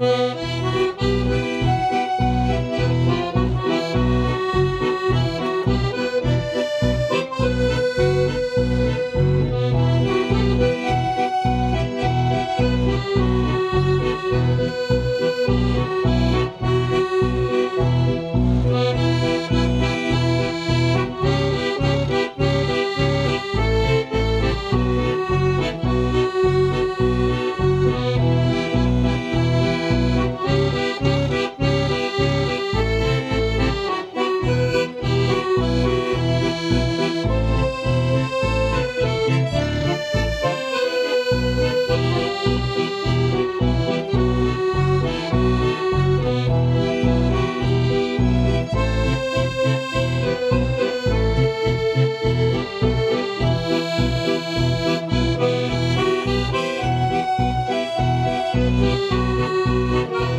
Música Música